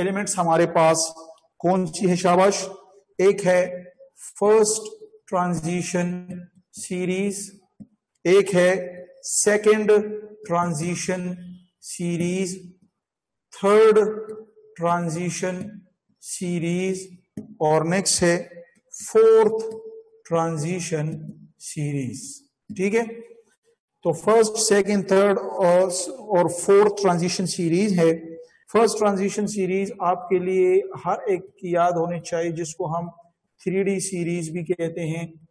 Elements हमारे पास कौन सी है शाबाश? एक है फ़र्स्ट ट्रांजिशन सीरीज़, एक है second transition series, third transition series, और नेक्स्ट है फोर्थ ट्रांजिशन सीरीज़। ठीक है? तो फ़र्स्ट, सेकंड, थर्ड और और फोर्थ ट्रांजिशन सीरीज़ है। फ़र्स्ट ट्रांजिशन सीरीज़ आपके लिए हर एक की याद होनी चाहिए, जिसको हम थ्री सीरीज़ भी कहते हैं।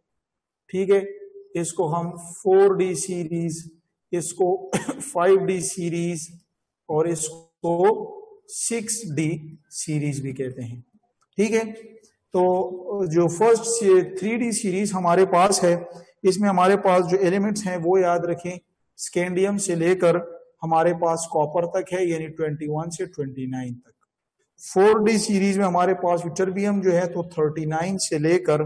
ठीक है? इसको हम फोर सीरीज़ इसको फाइव सीरीज़ और इसको सिक्स सीरीज़ भी कहते हैं। ठीक है? तो जो फ़र्स्ट थ्री डी सीरीज़ हमारे पास है, इसमें हमारे पास जो एलिमेंट्स हैं, वो याद रखें। स्कैंडियम से लेकर हमारे पास कॉपर तक है, यानी 21 से 29 तक। फोर डी सीरीज़ में हमारे पास विटरबियम जो है तो 39 से लेकर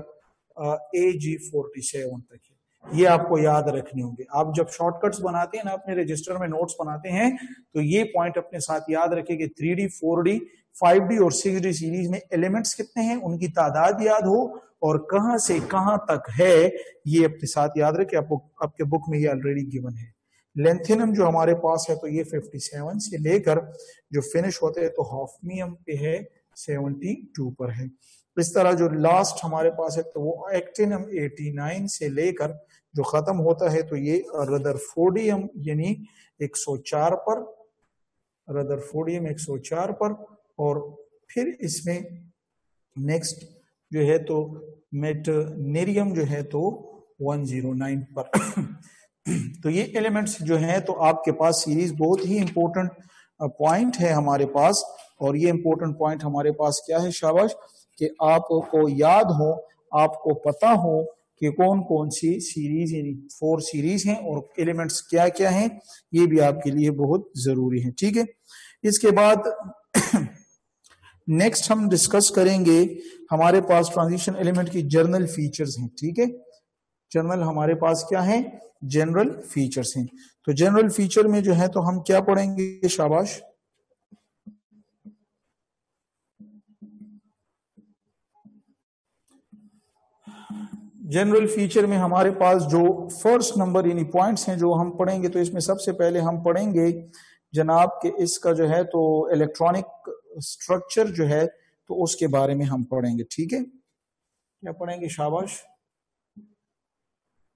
ए जी फोर्टी सेवन तक है। ये आपको याद रखने होंगे। आप जब शॉर्टकट्स बनाते हैं ना, अपने रजिस्टर में नोट्स बनाते हैं तो ये पॉइंट अपने साथ याद रखें कि three D four D five D और सिक्स डी सीरीज़ में एलिमेंट्स कितने हैं, उनकी तादाद याद हो, और कहाँ से कहाँ तक है, ये अपने साथ याद रखें। आपको, आपके बुक में ये ऑलरेडी गिवन है। लेंथेनम जो हमारे पास है तो ये 57 से लेकर जो फिनिश होते हैं तो हॉफमियम पे है 72 पर है। इस तरह जो लास्ट हमारे पास है तो वो एक्टिनम 89 से लेकर जो खत्म होता है तो ये रदरफोडियम यानी 104 पर रदरफोडियम 104 पर, और फिर इसमें नेक्स्ट जो है तो मेटनेरियम जो है तो 109 पर। तो ये एलिमेंट्स जो हैं तो आपके पास सीरीज़ बहुत ही इंपॉर्टेंट पॉइंट है हमारे पास। और ये इंपॉर्टेंट पॉइंट हमारे पास क्या है, शाबाश? कि आपको याद हो, आपको पता हो कि कौन कौन सी सीरीज़ यानी फोर सीरीज़ हैं और एलिमेंट्स क्या क्या हैं, ये भी आपके लिए बहुत ज़रूरी है, ठीक है? इसके बाद नेक्स्ट हम डिस्कस करेंगे हमारे पास ट्रांजिशन एलिमेंट की जर्नल फीचर्स हैं, ठीक है? जर्नल हमारे पास क्या है? जनरल फीचर्स हैं। तो जनरल फीचर में जो है तो हम क्या पढ़ेंगे, शाबाश? जनरल फीचर में हमारे पास जो फ़र्स्ट नंबर यानी पॉइंट्स हैं, जो हम पढ़ेंगे तो इसमें सबसे पहले हम पढ़ेंगे, जनाब, के इसका जो है तो इलेक्ट्रॉनिक स्ट्रक्चर जो है तो उसके बारे में हम पढ़ेंगे। ठीक है? क्या पढ़ेंगे, शाबाश?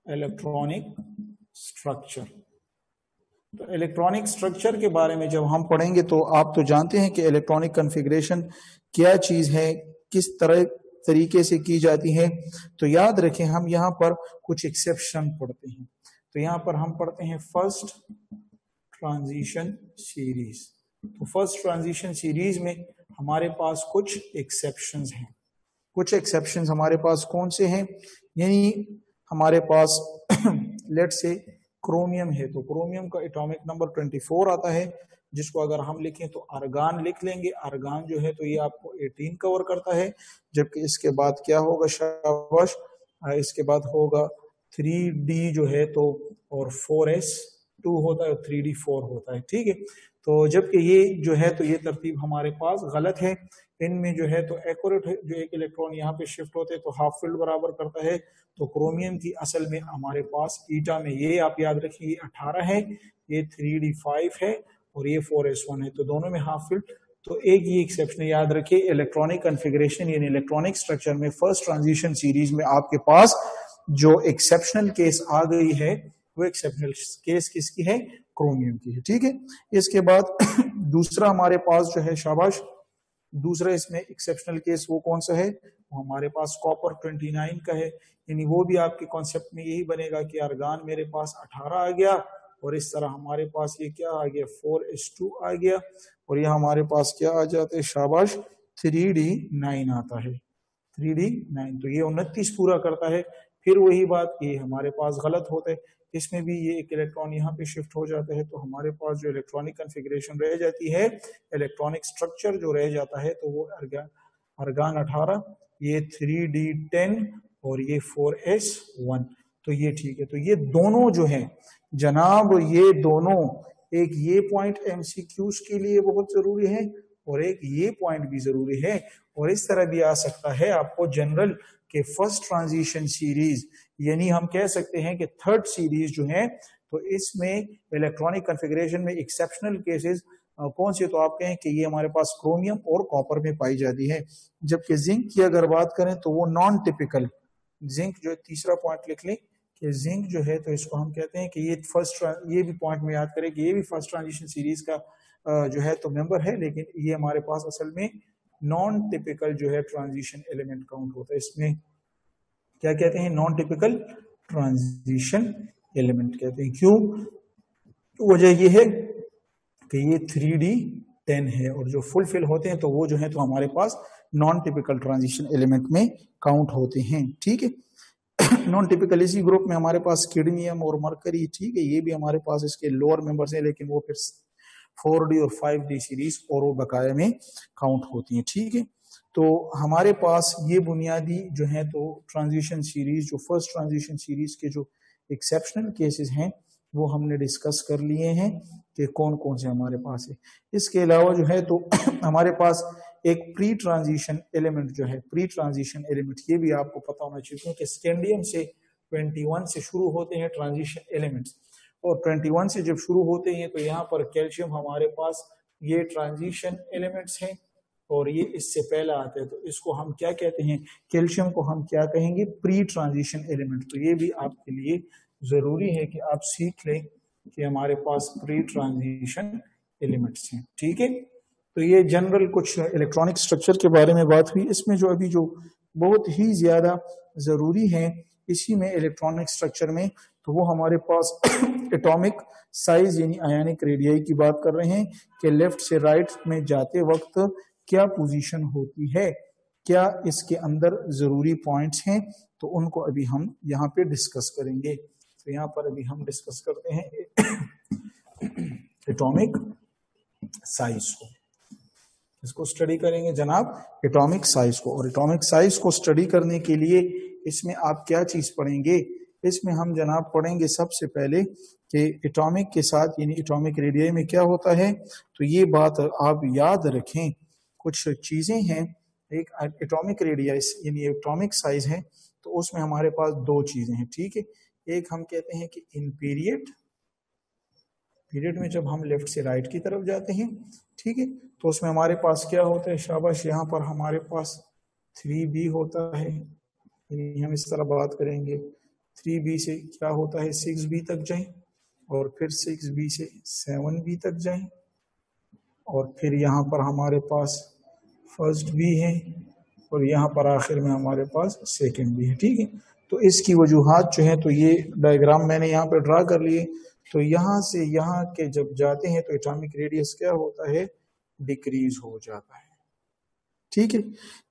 इलेक्ट्रॉनिक स्ट्रक्चर तो इलेक्ट्रॉनिक स्ट्रक्चर के बारे में जब हम पढ़ेंगे तो आप तो जानते हैं कि इलेक्ट्रॉनिक कॉन्फ़िगरेशन क्या चीज़ है, किस तरह तरीके से की जाती है। तो याद रखें, हम यहाँ पर कुछ एक्सेप्शन पढ़ते हैं। तो यहाँ पर हम पढ़ते हैं फ़र्स्ट ट्रांजिशन सीरीज़ तो फ़र्स्ट ट्रांजिशन सीरीज़ में हमारे पास कुछ एक्सेप्शन हैं। कुछ एक्सेप्शन हमारे पास कौन से हैं? यानी हमारे पास लेट से क्रोमियम है तो क्रोमियम का एटॉमिक नंबर 24 आता है, जिसको अगर हम लिखें तो अर्गान लिख लेंगे। अर्गान जो है तो ये आपको 18 कवर करता है, जबकि इसके बाद क्या होगा शाबाश? इसके बाद होगा 3D जो है तो और 4S टू होता है और थ्री डी फोर होता है, ठीक है? तो जबकि ये जो है तो ये तरतीब हमारे पास गलत है इनमें जो है तो एक्यूरेट जो एक इलेक्ट्रॉन यहाँ पे शिफ्ट होते हैं तो हाफ़ फ़ील्ड बराबर करता है तो क्रोमियम की असल में हमारे पास ईटा में ये आप याद रखिए अठारह है, ये थ्री डी फाइव है और ये फोर एस वन है तो दोनों में हाफ़ फ़ील्ड तो एक ये एक्सेप्शन याद रखिए इलेक्ट्रॉनिक कन्फिग्रेशन यानी इलेक्ट्रॉनिक स्ट्रक्चर में फ़र्स्ट ट्रांजिशन सीरीज़ में आपके पास जो एक्सेप्शनल केस आ गई है, वो एक्सेप्शनल केस किसकी है? क्रोमियम की है, ठीक है? इसके बाद दूसरा हमारे पास जो है शाबाश दूसरा इसमें एक्सेप्शनल केस वो कौन सा है? वो हमारे पास कॉपर 29 का है। यानी वो भी आपके कॉन्सेप्ट में यही बनेगा कि अर्गान मेरे पास 18 आ गया और इस तरह हमारे पास ये क्या आ गया? फोर एस टू आ गया और यह हमारे पास क्या आ जाता है? शाबाश थ्री डी नाइन आता है। थ्री डी नाइन तो ये उनतीस पूरा करता है। फिर वही बात, ये हमारे पास गलत होता है। इसमें भी ये एक इलेक्ट्रॉन यहाँ पे शिफ्ट हो जाता है तो हमारे पास जो इलेक्ट्रॉनिक कन्फिग्रेशन रह जाती है इलेक्ट्रॉनिक स्ट्रक्चर जो रह जाता है तो वो अर्गान अर्गान अठारह, ये थ्री डी टेन और ये फोर एस वन तो ये ठीक है। तो ये दोनों जो है, जनाब ये दोनों, एक ये पॉइंट एमसीक्यूज के लिए बहुत ज़रूरी है और एक ये पॉइंट भी ज़रूरी है। और इस तरह भी आ सकता है आपको जनरल के फ़र्स्ट ट्रांजिशन सीरीज़ यानी हम कह सकते हैं कि थर्ड सीरीज़ जो है तो इसमें इलेक्ट्रॉनिक कन्फिग्रेशन में एक्सेप्शनल केसेस कौन से? तो आप कहें कि ये हमारे पास क्रोमियम और कॉपर में पाई जाती है। जबकि जिंक की अगर बात करें तो वो नॉन टिपिकल जिंक जो तीसरा पॉइंट लिख लें कि जिंक जो है तो इसको हम कहते हैं कि ये फ़र्स्ट ये भी पॉइंट में याद करें कि ये भी फ़र्स्ट ट्रांजिशन सीरीज़ का जो है तो मेंबर है, लेकिन ये हमारे पास असल में नॉन टिपिकल जो है ट्रांजिशन एलिमेंट काउंट होता है। इसमें क्या कहते हैं? नॉन टिपिकल ट्रांजिशन एलिमेंट कहते हैं। क्यों? तो वजह यह है कि ये थ्री डी टेन है और जो फुलफिल होते हैं तो वो जो है तो हमारे पास नॉन टिपिकल ट्रांजिशन एलिमेंट में काउंट होते हैं। ठीक है? नॉन टिपिकल इसी ग्रुप में हमारे पास किडमियम और मरकरी, ठीक है? ये भी हमारे पास इसके लोअर मेंबर्स हैं, लेकिन वो फिर फोर डी और फाइव डी सीरीज़ और वो बकाया में काउंट होती हैं, ठीक है? तो हमारे पास ये बुनियादी जो है तो ट्रांजिशन सीरीज़ जो फ़र्स्ट ट्रांजिशन सीरीज़ के जो एक्सेप्शनल केसेस हैं, वो हमने डिस्कस कर लिए हैं कि कौन कौन से हमारे पास है। इसके अलावा जो है तो हमारे पास एक प्री ट्रांजिशन एलिमेंट जो है प्री ट्रांजिशन एलिमेंट ये भी आपको पता होना चाहिए क्योंकि स्टेंडियम से 21 से शुरू होते हैं ट्रांजिशन एलिमेंट्स और 21 से जब शुरू होते हैं तो यहाँ पर कैल्शियम हमारे पास ये ट्रांजिशन एलिमेंट्स हैं। और ये इससे पहले आते हैं तो इसको हम क्या कहते हैं? कैल्शियम को हम क्या कहेंगे? प्री ट्रांजिशन एलिमेंट तो ये भी आपके लिए ज़रूरी है कि आप सीख लें कि हमारे पास प्री ट्रांजिशन एलिमेंट्स हैं। ठीक है? तो ये जनरल कुछ इलेक्ट्रॉनिक स्ट्रक्चर के बारे में बात हुई। इसमें जो अभी जो बहुत ही ज़्यादा ज़रूरी है, इसी में इलेक्ट्रॉनिक स्ट्रक्चर में तो वो हमारे पास एटॉमिक साइज़ यानी आयानिक रेडियाई की बात कर रहे हैं कि लेफ़्ट से राइट में जाते वक्त क्या पोजीशन होती है? क्या इसके अंदर ज़रूरी पॉइंट्स हैं? तो उनको अभी हम यहाँ पे डिस्कस करेंगे। तो यहाँ पर अभी हम डिस्कस करते हैं एटॉमिक साइज़ को। इसको स्टडी करेंगे जनाब एटॉमिक साइज़ को। और एटॉमिक साइज़ को स्टडी करने के लिए इसमें आप क्या चीज़ पढ़ेंगे? इसमें हम जनाब पढ़ेंगे सबसे पहले कि एटॉमिक के साथ, यानी एटॉमिक रेडियो में क्या होता है? तो ये बात आप याद रखें कुछ चीज़ें हैं, एक एटॉमिक रेडियस यानी एटॉमिक साइज़ है तो उसमें हमारे पास दो चीज़ें हैं, ठीक है? एक हम कहते हैं कि इन पीरियड पीरियड में जब हम लेफ़्ट से राइट की तरफ़ जाते हैं, ठीक है? तो उसमें हमारे पास क्या होता है, शाबाश, यहाँ पर हमारे पास थ्री बी होता है हम इस तरह बात करेंगे थ्री बी से क्या होता है सिक्स बी तक जाए, और फिर सिक्स बी से सेवन बी तक जाए, और फिर यहाँ पर हमारे पास फ़र्स्ट भी है और यहाँ पर आखिर में हमारे पास सेकंड भी है, ठीक है? तो इसकी वजूहत जो है तो ये डायग्राम मैंने यहाँ पर ड्रा कर लिए। तो यहाँ से यहाँ के जब जाते हैं तो एटॉमिक रेडियस क्या होता है? डिक्रीज हो जाता है, ठीक है?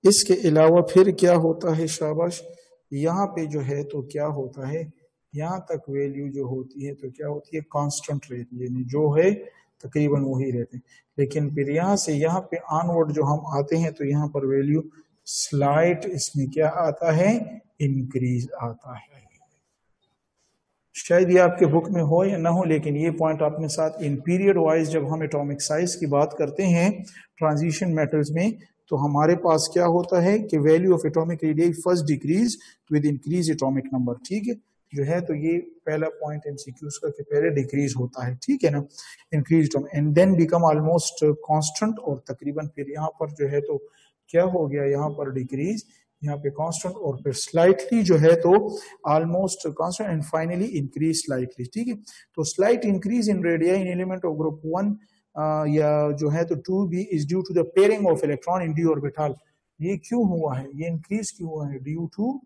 इसके अलावा फिर क्या होता है शाबाश? यहाँ पे जो है तो क्या होता है? यहाँ तक वैल्यू जो होती है तो क्या होती है? कांस्टेंट रहती है जो है तकरीबन वही रहते हैं। लेकिन फिर यहाँ से यहाँ पे ऑनवर्ड जो हम आते हैं तो यहाँ पर वैल्यू स्लाइट इसमें क्या आता है? इंक्रीज आता है। शायद ये आपके बुक में हो या ना हो, लेकिन ये पॉइंट अपने साथ इन पीरियड वाइज जब हम एटॉमिक साइज़ की बात करते हैं ट्रांजिशन मेटल्स में तो हमारे पास क्या होता है कि value of atomic radius first decrease with increase atomic number ठीक है? जो है तो ये पहला पॉइंट एमसीक्यूज का कि पहले डिक्रीज होता है, ठीक है ना? Increase and then become almost constant और तकरीबन फिर यहाँ पर जो है तो क्या हो गया? यहाँ पर डिक्रीज यहाँ पे कांस्टेंट और फिर स्लाइटली जो है तो almost constant and finally increase slightly ठीक है? तो slight increase in radii in element of group one या जो है तो two B is due to the pairing of electron in D orbital ये क्यों हुआ है? ये इंक्रीज क्यों हुआ है? Due to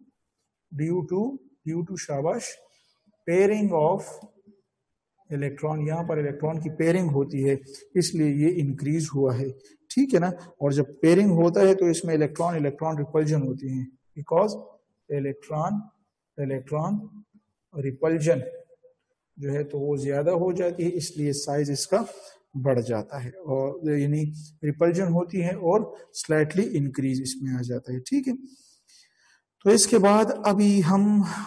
due to due to शाबाश पेयरिंग ऑफ़ इलेक्ट्रॉन यहाँ पर इलेक्ट्रॉन की पेयरिंग होती है, इसलिए ये इंक्रीज हुआ है। ठीक है ना? और जब पेयरिंग होता है तो इसमें इलेक्ट्रॉन इलेक्ट्रॉन रिपल्जन होती है। बिकॉज़ इलेक्ट्रॉन इलेक्ट्रॉन रिपल्जन जो है तो वो ज़्यादा हो जाती है, इसलिए साइज़ इसका बढ़ जाता है। और यानी रिपल्जन होती है और स्लाइटली इंक्रीज इसमें आ जाता है। ठीक है? तो इसके बाद अभी हम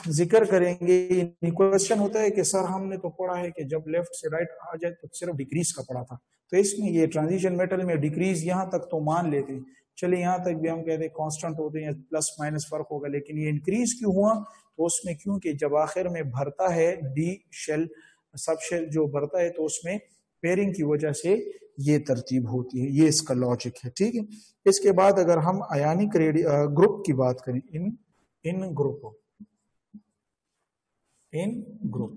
ज़िक्र करेंगे क्वेश्चन होता है कि सर हमने तो पढ़ा है कि जब लेफ़्ट से राइट आ जाए तो सिर्फ़ डिक्रीज का पढ़ा था। तो इसमें ये ट्रांजिशन मेटल में डिक्रीज यहाँ तक तो मान लेते चलिए यहाँ तक भी हम कहते हैं कांस्टेंट होते हैं प्लस माइनस फ़र्क होगा, लेकिन ये इंक्रीज क्यों हुआ? तो उसमें क्योंकि जब आखिर में भरता है डी शेल सब शेल जो भरता है तो उसमें पेयरिंग की वजह से ये तरतीब होती है। ये इसका लॉजिक है, ठीक है? इसके बाद अगर हम अयानिक ग्रुप की बात करें, इन इन ग्रुप इन ग्रुप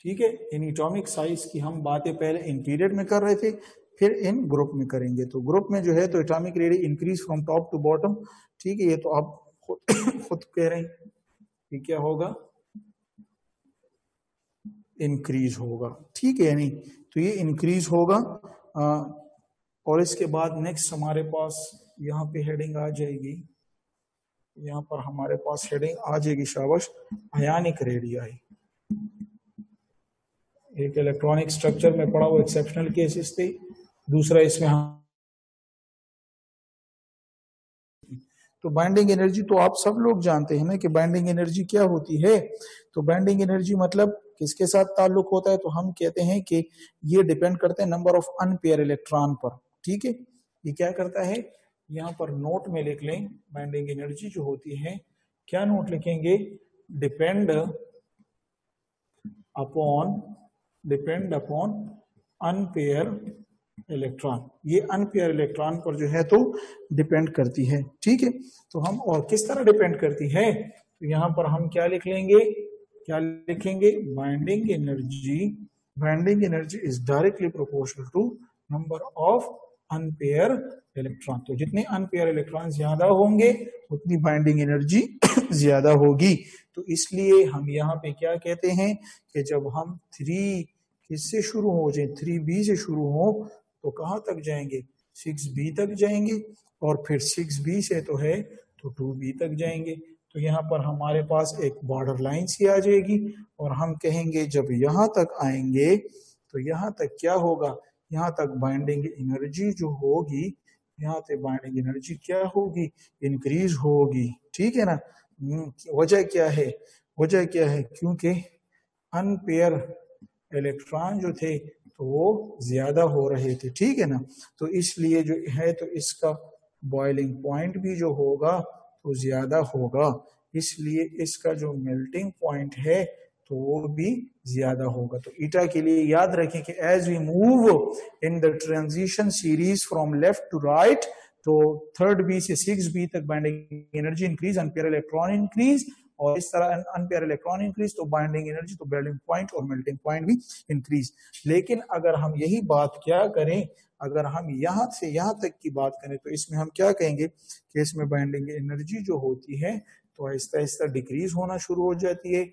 ठीक है? इन इटोमिक साइज़ की हम बातें पहले इन पीरियड में कर रहे थे फिर इन ग्रुप में करेंगे। तो ग्रुप में जो है तो atomic radii increase from top to bottom ठीक है? ये तो आप खुद खुद कह रहे हैं कि क्या होगा? इंक्रीज होगा ठीक है नहीं? तो ये इंक्रीज होगा आ, और इसके बाद नेक्स्ट हमारे पास यहाँ पे हेडिंग आ जाएगी। यहाँ पर हमारे पास हेडिंग आ जाएगी शाबाश अयानिक रेडियाई एक इलेक्ट्रॉनिक स्ट्रक्चर में पड़ा हुआ एक्सेप्शनल केसेस थे, दूसरा इसमें हम तो बाइंडिंग एनर्जी तो आप सब लोग जानते हैं ना कि बाइंडिंग एनर्जी क्या होती है? तो बाइंडिंग एनर्जी मतलब किसके साथ ताल्लुक होता है? तो हम कहते हैं कि ये डिपेंड करते हैं नंबर ऑफ़ अनपेयर इलेक्ट्रॉन पर। ठीक है? ये क्या करता है? यहाँ पर नोट में लिख लें बाइंडिंग एनर्जी जो होती है, क्या नोट लिखेंगे? Depend upon depend upon unpaired electron ये अनपेयर इलेक्ट्रॉन पर जो है तो डिपेंड करती है, ठीक है? तो हम और किस तरह डिपेंड करती है? तो यहाँ पर हम क्या लिख लेंगे? क्या लिखेंगे? Binding energy binding energy is directly proportional to number of unpaired electron तो जितने अनपेयर इलेक्ट्रॉन ज़्यादा होंगे, उतनी बाइंडिंग एनर्जी ज़्यादा होगी। तो इसलिए हम यहाँ पे क्या कहते हैं कि जब हम थ्री किससे शुरू हो जाए थ्री बी से शुरू हो तो कहाँ तक जाएँगे? सिक्स बी तक जाएँगे और फिर सिक्स बी से तो है तो टू बी तक जाएँगे। तो यहाँ पर हमारे पास एक बॉर्डर लाइन सी आ जाएगी और हम कहेंगे जब यहाँ तक आएँगे तो यहाँ तक क्या होगा? यहाँ तक बाइंडिंग एनर्जी जो होगी यहाँ से बाइंडिंग एनर्जी क्या होगी? इंक्रीज होगी। ठीक है ना? हम्म, वजह क्या है? वजह क्या है? क्योंकि अनपेयर इलेक्ट्रॉन जो थे तो वो ज़्यादा हो रहे थे। ठीक है ना? तो इसलिए जो है तो इसका बॉइलिंग पॉइंट भी जो होगा तो ज़्यादा होगा। इसलिए इसका जो मेल्टिंग पॉइंट है तो वो भी ज़्यादा होगा। तो ईटा के लिए याद रखें कि as we move in the transition series from left to right तो थर्ड बी से सिक्स बी तक binding energy increase unpaired electron increase और इस तरह अनपेयर इलेक्ट्रॉन इंक्रीज तो बाइंडिंग एनर्जी तो बेल्डिंग पॉइंट और मेल्टिंग पॉइंट भी इंक्रीज लेकिन अगर हम यही बात क्या करें, अगर हम यहाँ से यहाँ तक की बात करें तो इसमें हम क्या कहेंगे कि इसमें बाइंडिंग एनर्जी जो होती है तो आहिस्ता आहिस्ता डिक्रीज होना शुरू हो जाती है।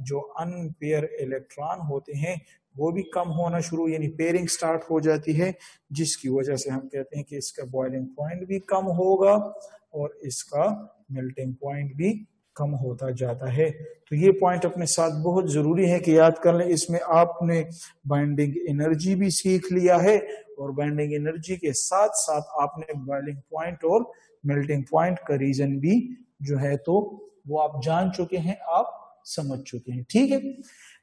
जो अनपेयर इलेक्ट्रॉन होते हैं, वो भी कम होना शुरू, यानी पेयरिंग स्टार्ट हो जाती है, जिसकी वजह से हम कहते हैं कि इसका बॉइलिंग पॉइंट भी कम होगा और इसका मेल्टिंग पॉइंट भी कम होता जाता है। तो ये पॉइंट अपने साथ बहुत ज़रूरी है कि याद कर लें, इसमें आपने बाइंडिंग एनर्जी भी सीख लिया है और बाइंडिंग एनर्जी के साथ साथ आपने बॉइलिंग पॉइंट और मेल्टिंग पॉइंट का रीजन भी जो है तो वो आप जान चुके हैं, आप समझ चुके हैं। ठीक है?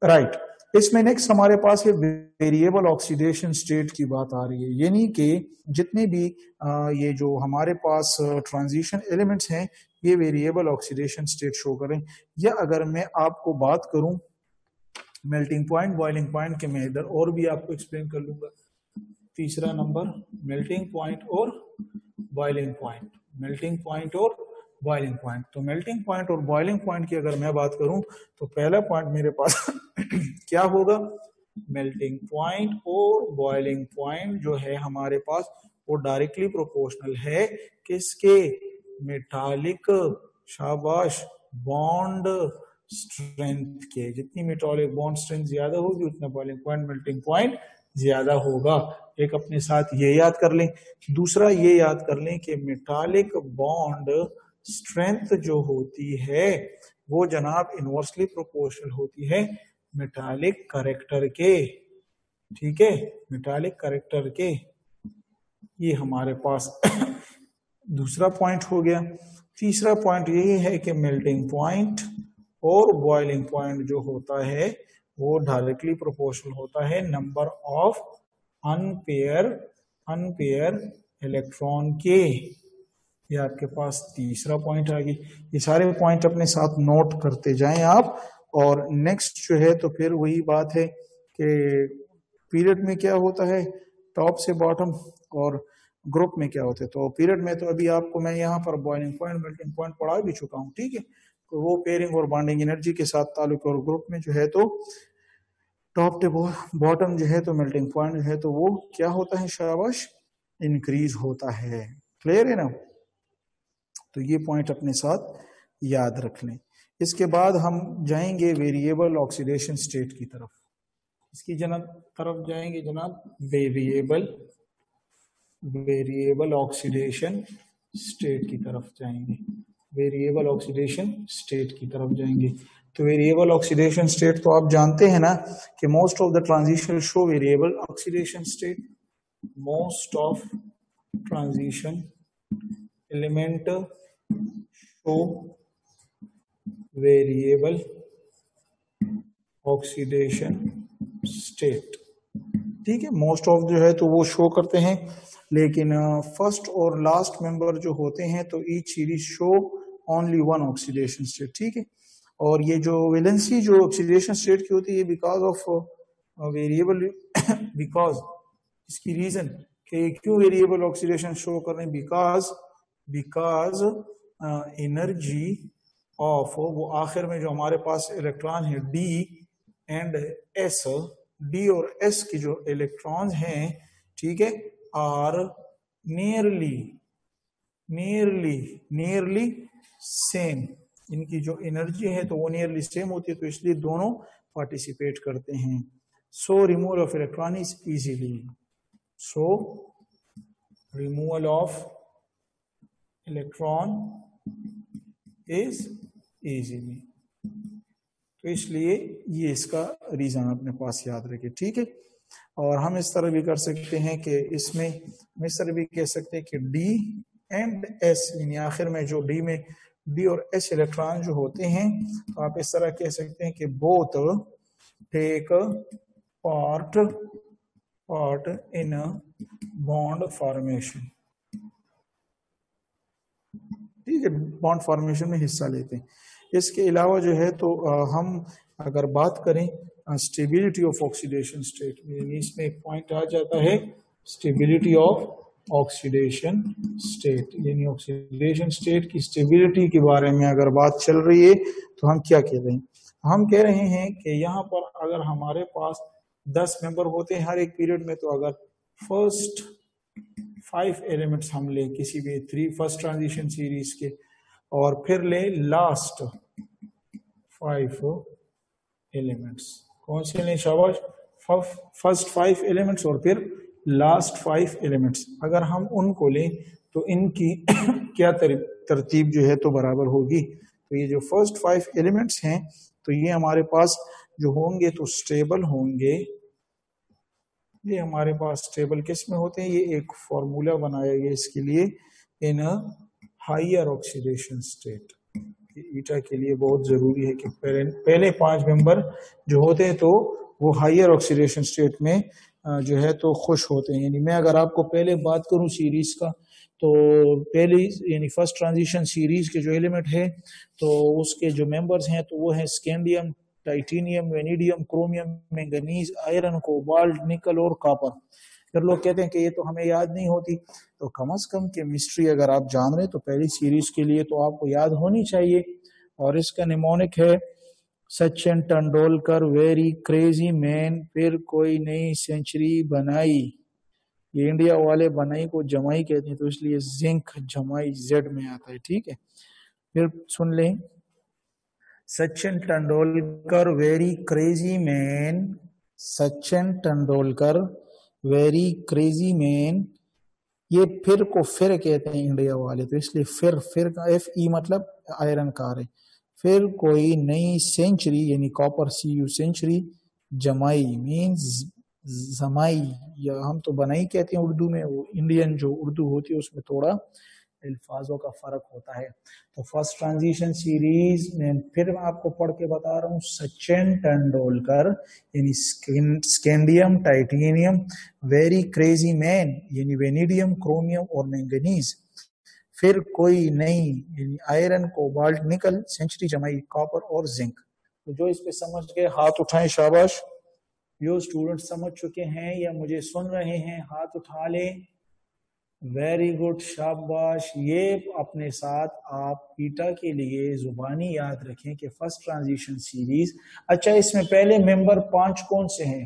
राइट इसमें नेक्स्ट हमारे पास है वेरिएबल ऑक्सीडेशन स्टेट की बात आ रही है। यानी कि जितने भी ये जो हमारे पास ट्रांजिशन एलिमेंट्स हैं, ये वेरिएबल ऑक्सीडेशन स्टेट शो करें। या अगर मैं आपको बात करूँ मेल्टिंग पॉइंट बॉइलिंग पॉइंट के मैं इधर और भी आपको एक्सप्लेन कर लूँगा। तीसरा नंबर मेल्टिंग पॉइंट और बॉइलिंग पॉइंट मेल्टिंग पॉइंट और बॉइलिंग पॉइंट तो मेल्टिंग पॉइंट और बॉइलिंग पॉइंट की अगर मैं बात करूँ तो पहला पॉइंट मेरे पास क्या होगा? मेल्टिंग पॉइंट और बॉइलिंग पॉइंट जो है हमारे पास, वो डायरेक्टली प्रोपोर्शनल है किसके? मेटालिक शाबाश बॉन्ड स्ट्रेंथ के। जितनी मेटालिक बॉन्ड स्ट्रेंथ ज़्यादा होगी, उतना बॉइलिंग पॉइंट मेल्टिंग पॉइंट ज़्यादा होगा। एक अपने साथ ये याद कर लें। दूसरा ये याद कर लें कि मेटालिक बॉन्ड स्ट्रेंथ जो होती है, वो जनाब इनवर्सली प्रोपोर्शनल होती है मेटालिक करेक्टर के। ठीक है? मेटालिक करेक्टर के। ये हमारे पास दूसरा पॉइंट हो गया। तीसरा पॉइंट ये है कि मेल्टिंग पॉइंट और बॉइलिंग पॉइंट जो होता है, वो डायरेक्टली प्रोपोर्शनल होता है। Number of unpaired unpaired electron के। ये आपके पास तीसरा पॉइंट आ गई। ये सारे पॉइंट अपने साथ नोट करते जाएँ आप। और नेक्स्ट जो है तो फिर वही बात है कि पीरियड में क्या होता है? टॉप से बॉटम और ग्रुप में क्या होते हैं? तो पीरियड में तो अभी आपको मैं यहाँ पर बॉइलिंग पॉइंट मेल्टिंग पॉइंट पढ़ा भी चुका हूँ, ठीक है? तो वो पेयरिंग और बॉन्डिंग एनर्जी के साथ ताल्लुक और ग्रुप में जो है तो टॉप टू बॉटम जो है तो मेल्टिंग पॉइंट जो है तो वो क्या होता है? शाबाश इंक्रीज होता है। क्लियर है ना? तो ये पॉइंट अपने साथ याद रख लें। इसके बाद हम जाएँगे वेरिएबल ऑक्सीडेशन स्टेट की तरफ़। इसकी जनाब तरफ़ जाएँगे जनाब वेरिएबल वेरिएबल ऑक्सीडेशन स्टेट की तरफ़ जाएँगे। वेरिएबल ऑक्सीडेशन स्टेट की तरफ़ जाएँगे। तो वेरिएबल ऑक्सीडेशन स्टेट तो आप जानते हैं ना कि most of the transition show variable oxidation state most of transition element show variable oxidation state ठीक है मोस्ट ऑफ़ जो है तो वो शो करते हैं, लेकिन फ़र्स्ट और लास्ट मेंबर जो होते हैं तो each series show only one oxidation state ठीक है? और ये जो वेलेंसी जो ऑक्सीडेशन स्टेट की होती है बिकॉज़ ऑफ़ वेरिएबल बिकॉज़ इसकी रीजन कि क्यों वेरिएबल ऑक्सीडेशन शो कर रहे हैं? बिकॉज़ बिकॉज़ एनर्जी ऑफ़ वो आखिर में जो हमारे पास इलेक्ट्रॉन है डी एंड एस डी और एस की जो इलेक्ट्रॉन्स हैं, ठीक है are nearly nearly nearly same इनकी जो एनर्जी है तो वो नियरली सेम होती है तो इसलिए दोनों पार्टिसिपेट करते हैं। So removal of electron is easily so removal of electron is easily तो इसलिए ये इसका रीजन अपने पास याद रखे, ठीक है? और हम इस तरह भी कर सकते हैं कि इसमें हम इस तरह भी कह सकते हैं कि डी एंड एस यानी आखिर में जो डी में डी और एस इलेक्ट्रॉन जो होते हैं तो आप इस तरह कह सकते हैं कि both take part part in bond formation ठीक है बॉन्ड फॉर्मेशन में हिस्सा लेते हैं। इसके अलावा जो है तो हम अगर बात करें स्टेबिलिटी ऑफ़ ऑक्सीडेशन स्टेट इसमें एक पॉइंट आ जाता है स्टेबिलिटी ऑफ़ ऑक्सीडेशन स्टेट यानी ऑक्सीडेशन स्टेट की स्टेबिलिटी के बारे में अगर बात चल रही है तो हम क्या कह रहे हैं? हम कह रहे हैं कि यहाँ पर अगर हमारे पास दस मेंबर होते हैं हर एक पीरियड में तो अगर फ़र्स्ट फाइव एलिमेंट्स हम ले किसी भी थ्री फ़र्स्ट ट्रांजिशन सीरीज़ के और फिर ले लास्ट फाइव एलिमेंट्स कौन से लें शाबाश? फ़र्स्ट फाइव एलिमेंट्स और फिर लास्ट फाइव एलिमेंट्स अगर हम उनको लें तो इनकी क्या तरतीब जो है तो बराबर होगी। तो ये जो फ़र्स्ट फाइव एलिमेंट्स हैं तो ये हमारे पास जो होंगे तो स्टेबल होंगे। ये हमारे पास टेबल किसमें होते हैं? ये एक फॉर्मूला बनाया गया इसके लिए इन हाइयर ऑक्सीडेशन स्टेट ईटा के लिए बहुत ज़रूरी है कि पहले पहले पाँच मेंबर जो होते हैं तो वो हाइयर ऑक्सीडेशन स्टेट में जो है तो खुश होते हैं। यानी मैं अगर आपको पहले बात करूँ सीरीज़ का तो पहली, यानी फ़र्स्ट ट्रांजिशन सीरीज़ के जो एलिमेंट है तो उसके जो मेंबर्स हैं तो वो है scandium titanium vanadium chromium manganese iron cobalt nickel और कापर फिर लोग कहते हैं कि ये तो हमें याद नहीं होती। तो कम अज कम केमिस्ट्री अगर आप जान रहे तो पहली सीरीज़ के लिए तो आपको याद होनी चाहिए। और इसका निमोनिक है, Sachin Tendulkar very crazy man फिर कोई नई सेंचुरी बनाई। ये इंडिया वाले बनाई को जमाई कहते हैं तो इसलिए जिंक जमाई जेड में आता है, ठीक है? फिर सुन लें। Sachin Tendulkar very crazy man Sachin Tendulkar very crazy man ये फिर को फिर कहते हैं इंडिया वाले तो इसलिए फिर फिर का एफ़ ई मतलब आयरन कार है। फिर कोई नई सेंचुरी यानी कॉपर सी यू सेंचुरी जमाई मीन्स जमाई, या हम तो बनाई कहते हैं उर्दू में, वो इंडियन जो उर्दू होती है, उसमें थोड़ा अल्फाजों का फ़र्क होता है। तो फ़र्स्ट ट्रांजिशन सीरीज़ में फिर मैं आपको पढ़ के बता रहा हूँ, सचिन तेंदुलकर, यानी scandium, titanium very crazy man यानी वेनिडियम क्रोमियम और मैंगनीज फिर कोई नई यानी आयरन कोबाल्ट निकल सेंचुरी जमाई कॉपर और जिंक तो जो इस पे समझ गए हाथ उठाएँ, शाबाश। जो स्टूडेंट समझ चुके हैं या मुझे सुन रहे हैं, हाथ उठा लें। वेरी गुड शाबाश। ये अपने साथ आप पीटा के लिए जुबानी याद रखें कि फ़र्स्ट ट्रांजिशन सीरीज़ अच्छा इसमें पहले मेंबर पाँच कौन से हैं?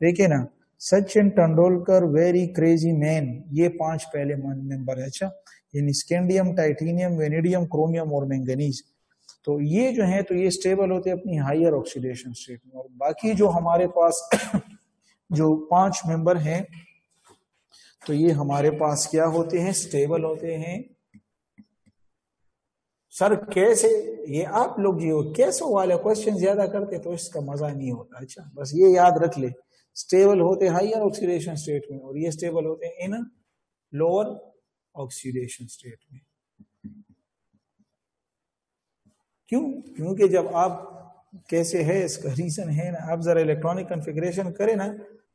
देखिए ना, Sachin Tendulkar very crazy man ये पाँच पहले मेंबर है अच्छा? यानी स्केंडियम टाइटेनियम वेनेडियम क्रोमियम और मैंगनीज तो ये जो है तो ये स्टेबल होते अपनी हायर ऑक्सीडेशन स्टेट में। और बाकी जो हमारे पास जो पाँच मेंबर हैं तो ये हमारे पास क्या होते हैं? स्टेबल होते हैं। सर, कैसे? ये आप लोग जो कैसे वाले क्वेश्चन ज़्यादा करते तो इसका मज़ा नहीं होता। अच्छा बस ये याद रख ले। स्टेबल होते हाइयर ऑक्सीडेशन स्टेट में और ये स्टेबल होते हैं इन लोअर ऑक्सीडेशन स्टेट में। क्यों? क्योंकि जब आप कैसे है, इसका रीजन है ना, आप जरा इलेक्ट्रॉनिक कन्फिग्रेशन करें ना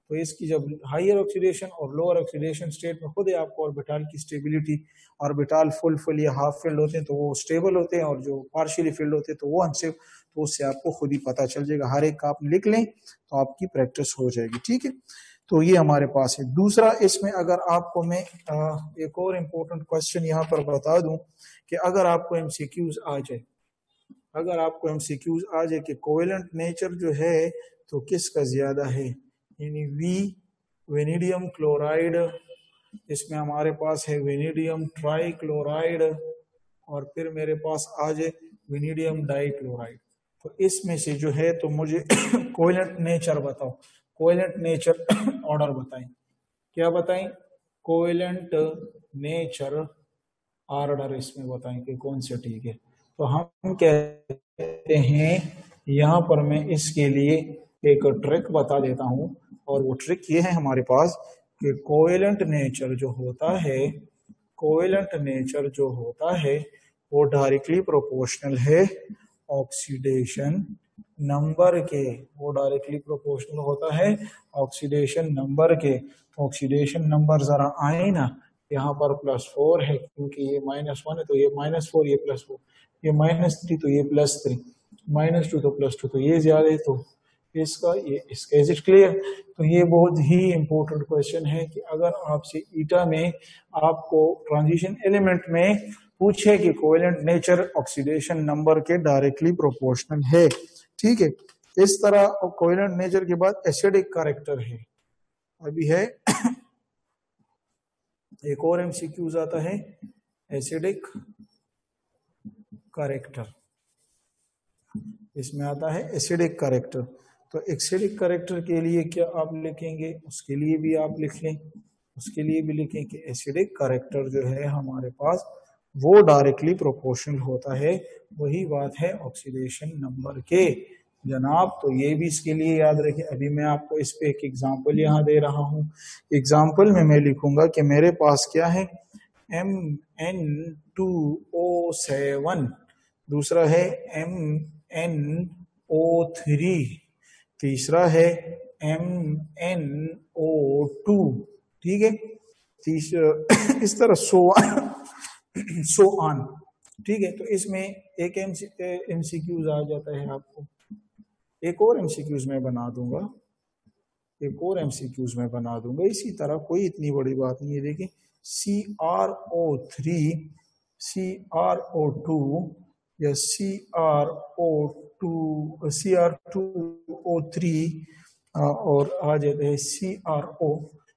तो इसकी जब हाइयर ऑक्सीडेशन और लोअर ऑक्सीडेशन स्टेट में खुद आपको ऑर्बिटल की स्टेबिलिटी ऑर्बिटल फुल फुल या हाफ़ फ़ील्ड होते हैं तो वो स्टेबल होते हैं और जो पार्शियली फ़ील्ड होते हैं तो वो अनसेफ तो उससे आपको खुद ही पता चल जाएगा। हर एक आप लिख लें तो आपकी प्रैक्टिस हो जाएगी, ठीक है? तो ये हमारे पास है। दूसरा, इसमें अगर आपको मैं एक और इम्पोर्टेंट क्वेश्चन यहाँ पर बता दूँ कि अगर आपको एमसीक्यूज आ जाए, अगर आपको एमसीक्यूज आ जाए कि कोवेलेंट नेचर जो है तो किसका ज़्यादा है? यानी वी वेनिडियम क्लोराइड इसमें हमारे पास है वेनिडियम ट्राई क्लोराइड और फिर मेरे पास आज वेनिडियम डाई क्लोराइड तो इसमें से जो है तो मुझे कोयलेंट नेचर बताओ। कोयलेंट नेचर ऑर्डर बताएँ। क्या बताएँ? कोयलेंट नेचर ऑर्डर इसमें बताएँ कि कौन से ठीक है। तो हम कहते हैं, यहाँ पर मैं इसके लिए एक ट्रिक बता देता हूँ। और वो ट्रिक ये है हमारे पास कि कोवेलेंट नेचर जो होता है कोवेलेंट नेचर जो होता है, वो डायरेक्टली प्रोपोर्शनल है ऑक्सीडेशन नंबर के। वो डायरेक्टली प्रोपोर्शनल होता है ऑक्सीडेशन नंबर के। ऑक्सीडेशन नंबर जरा आए ना, यहाँ पर प्लस फोर है, क्योंकि ये माइनस वन है तो ये माइनस फोर ये प्लस फोर ये माइनस थ्री तो ये प्लस थ्री माइनस टू तो प्लस टू तो ये ज़्यादा है तो इसका ये इसका इज़ इट क्लियर तो ये बहुत ही इंपॉर्टेंट क्वेश्चन है कि अगर आपसे ईटा में आपको ट्रांजिशन एलिमेंट में पूछे कि कोवेलेंट नेचर ऑक्सीडेशन नंबर के डायरेक्टली प्रोपोर्शनल है। ठीक है? इस तरह कोवेलेंट नेचर के बाद एसिडिक करेक्टर है। अभी है, एक और एमसीक्यूज आता है एसिडिक करेक्टर इसमें आता है एसिडिक करेक्टर तो एसिडिक करेक्टर के लिए क्या आप लिखेंगे? उसके लिए भी आप लिख उसके लिए भी लिखें कि एसिडिक करेक्टर जो है हमारे पास वो डायरेक्टली प्रोपोर्शनल होता है। वही बात है ऑक्सीडेशन नंबर के। जनाब तो ये भी इसके लिए याद रखें। अभी मैं आपको इस पे एक एग्जांपल यहाँ दे रहा हूँ। एग्जांपल में मैं लिखूँगा कि मेरे पास क्या है? M N two O seven दूसरा है एम एन ओ थ्री तीसरा है एम एन ओ टू ठीक है? तीसरा इस तरह सो सो ऑन ठीक है? तो इसमें एक एम सी क्यूज आ जाता है आपको। एक और एम सी क्यूज में बना दूँगा। एक और एम सी क्यूज में बना दूँगा। इसी तरह कोई इतनी बड़ी बात नहीं है। देखिए C R O three C R O two या सी आर ओ ओ थ्री और आ जाते हैं सी आर ओ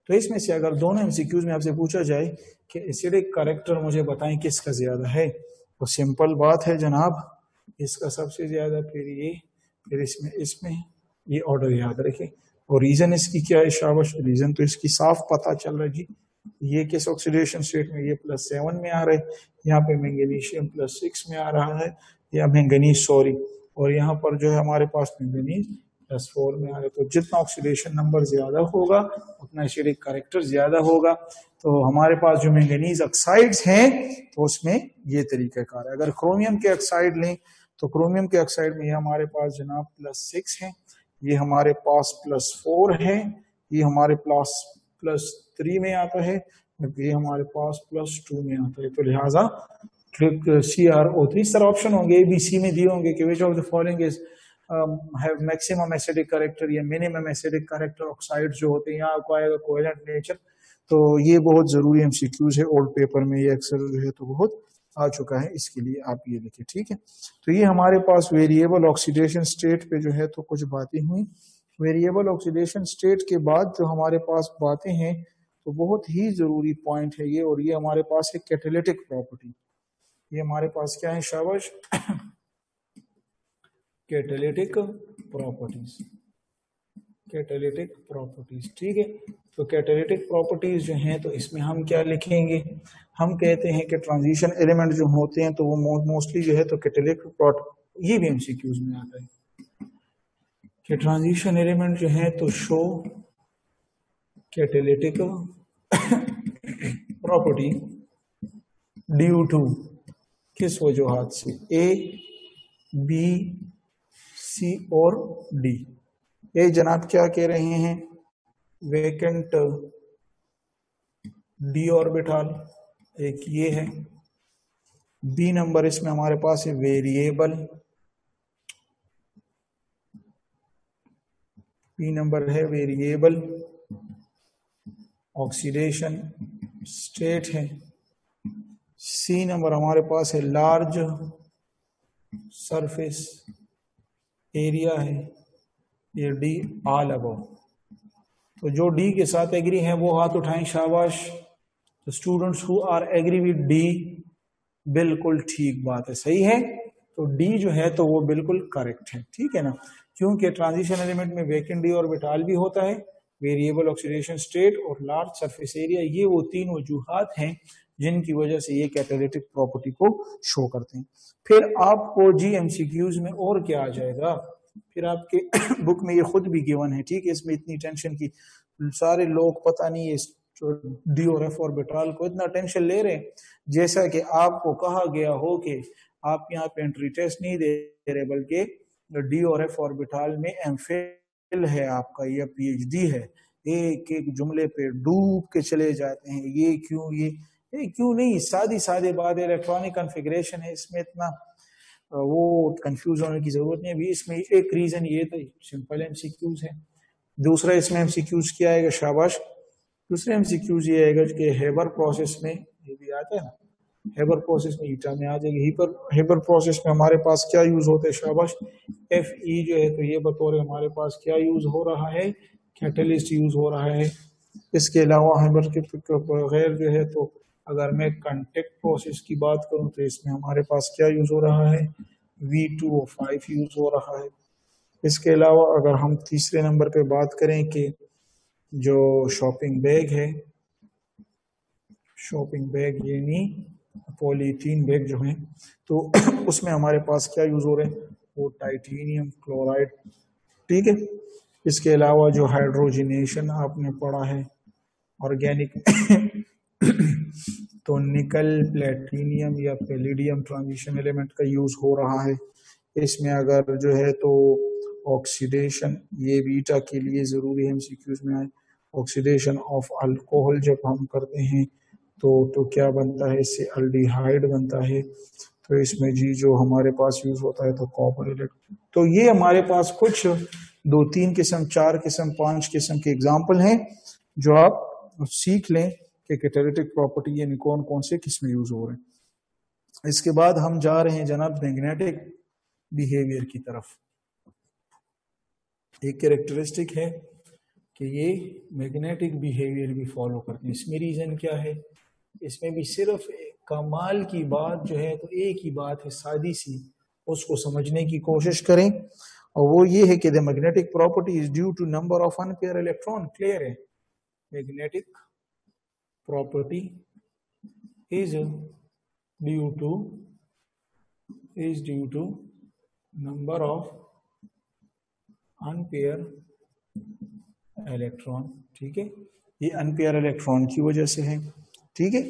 तो इसमें से अगर दोनों एमसीक्यूज में आपसे पूछा जाए कि एसिडिक करेक्टर मुझे बताएँ किसका ज़्यादा है तो सिंपल बात है जनाब, इसका सबसे ज़्यादा फिर ये, फिर इसमें इसमें ये ऑर्डर याद रखें। और रीजन इसकी क्या है शाबाश रीजन तो इसकी साफ़ पता चल रहा है जी। ये किस ऑक्सीडेशन स्टेट में ये प्लस सेवन में आ रहा है, यहाँ पे मैंगनीशियम प्लस सिक्स में आ रहा है या मैंगनीज सॉरी और यहाँ पर जो है हमारे पास मैंगनीज प्लस फोर में आ गया तो जितना ऑक्सीडेशन नंबर ज़्यादा होगा, उतना एसिडिक करेक्टर ज़्यादा होगा। तो हमारे पास जो मैंगनीज ऑक्साइड्स हैं तो उसमें ये तरीकाकार है। अगर क्रोमियम के ऑक्साइड लें तो क्रोमियम के ऑक्साइड में ये हमारे पास जनाब प्लस सिक्स है। ये हमारे पास प्लस फोर है। ये हमारे पास प्लस थ्री में आता है। ये हमारे पास प्लस टू में आता है। तो लिहाजा सी आर ओ तो इस तरह ऑप्शन होंगे बी सी में दिए होंगे कि which of the following is have maximum acidic character या मिनिमम एसिडिक करेक्टर ऑक्साइड जो होते हैं, यहाँ आपको आएगा कोयलेंट नेचर तो ये बहुत ज़रूरी एमसीक्यूज है ओल्ड पेपर में ये अक्सर जो है तो बहुत आ चुका है, इसके लिए आप ये लिखिए ठीक है? तो ये हमारे पास वेरिएबल ऑक्सीडेशन स्टेट पे जो है तो कुछ बातें हुई। वेरिएबल ऑक्सीडेशन स्टेट के बाद जो हमारे पास बातें हैं तो बहुत ही ज़रूरी पॉइंट है ये, और ये हमारे पास है कैटेलिटिक प्रॉपर्टी ये हमारे पास क्या है, शाबाश। कैटेलिटिक प्रॉपर्टीज़ कैटेलिटिक प्रॉपर्टीज़ ठीक है? तो कैटेलिटिक प्रॉपर्टीज़ जो हैं तो इसमें हम क्या लिखेंगे? हम कहते हैं कि ट्रांजिशन एलिमेंट जो होते हैं तो वो मोस्टली जो है तो कैटेलिटिक ये भी एमसीक्यूज में आता है। कि ट्रांजिशन एलिमेंट जो है तो show catalytic property due to किस वजूहत से? ए बी सी और डी ए, जनाब क्या कह रहे हैं? वेकेंट डी ऑर्बिटल एक ये है। बी नंबर इसमें हमारे पास है वेरिएबल बी नंबर है वेरिएबल ऑक्सीडेशन स्टेट है। सी नंबर हमारे पास है लार्ज सरफेस एरिया है। ये डी आल अब तो जो डी के साथ एग्री है, वो हाथ उठाएँ, शाबाश। तो students who are agree with D बिल्कुल ठीक बात है। सही है? तो डी जो है तो वो बिल्कुल करेक्ट है। ठीक है ना? क्योंकि ट्रांजिशन एलिमेंट में वेकेंट डी और बिटाल भी होता है। वेरिएबल ऑक्सीडेशन स्टेट और लार्ज सरफेस एरिया ये वो तीन वजूहत हैं जिनकी वजह से ये कैटेलिटिक प्रॉपर्टी को शो करते हैं। फिर आपको जी एमसीक्यूज में और क्या आ जाएगा? फिर आपके बुक में ये खुद भी गिवन है, ठीक है? इसमें इतनी टेंशन की सारे लोग पता नहीं है डी और एफ़ ऑर्बिटल को इतना टेंशन ले रहे हैं। जैसा कि आपको कहा गया हो कि आप यहाँ पे एंट्री टेस्ट नहीं दे रहे, बल्कि डी और एफ़ ऑर्बिटल में एम है आपका, या पीएचडी है। एक एक जुमले पे डूब के चले जाते हैं। ये क्यों? ये क्यों नहीं? सादी सादे बात इलेक्ट्रॉनिक कॉन्फ़िगरेशन है, इसमें इतना वो कंफ्यूज होने की ज़रूरत नहीं अभी इसमें एक रीजन ये तो सिंपल एमसीक्यूज है। दूसरा, इसमें एमसीक्यूज क्या आएगा शाबाश। दूसरे एमसीक्यूज ये आएगा कि हेबर प्रोसेस में, ये भी आता है ना हेबर प्रोसेस में ईटा में आ जाएगी। हीपर हेबर प्रोसेस में हमारे पास क्या यूज़ होता है शाबाश? एफ़ ई जो है तो ये बतौर हमारे पास क्या यूज़ हो रहा है? कैटलिस्ट यूज़ हो रहा है। इसके अलावा हेबर के बगैर जो है तो अगर मैं कंटेक्ट प्रोसेस की बात करूँ तो इसमें हमारे पास क्या यूज़ हो रहा है? वी टू फाइव यूज़ हो रहा है। इसके अलावा अगर हम तीसरे नंबर पे बात करें कि जो शॉपिंग बैग है शॉपिंग बैग यानी पॉलीथीन बैग जो है तो उसमें हमारे पास क्या यूज़ हो रहे हैं? वो टाइटेनियम क्लोराइड ठीक है? इसके अलावा जो हाइड्रोजिनेशन आपने पढ़ा है ऑर्गेनिक तो निकल प्लेटिनियम या पेलिडियम ट्रांजिशन एलिमेंट का यूज़ हो रहा है। इसमें अगर जो है तो ऑक्सीडेशन ये बीटा के लिए ज़रूरी है में आए। ऑक्सीडेशन ऑफ़ अल्कोहल जब हम करते हैं तो तो क्या बनता है? इससे अल्डिहाइड बनता है। तो इसमें जी जो हमारे पास यूज़ होता है तो कॉपर तो ये हमारे पास कुछ दो तीन किस्म, चार किस्म, पाँच किस्म के एग्ज़ाम्पल हैं, जो आप सीख लें कि कैटेलिटिक प्रॉपर्टी यानी कौन कौन से किसमें यूज़ हो रहे हैं। इसके बाद हम जा रहे हैं जनाब मैग्नेटिक बिहेवियर की तरफ़। एक कैरेक्टरिस्टिक है कि ये मैग्नेटिक बिहेवियर भी फॉलो करते हैं। इसमें रीजन क्या है? इसमें भी सिर्फ़ कमाल की बात जो है तो एक ही बात है, सादी सी। उसको समझने की कोशिश करें। और वो ये है कि the magnetic property is due to number of unpaired electron clear है? Magnetic property is due to is due to number of unpaired electron ठीक है? ये अनपेयर इलेक्ट्रॉन की वजह से है, ठीक है?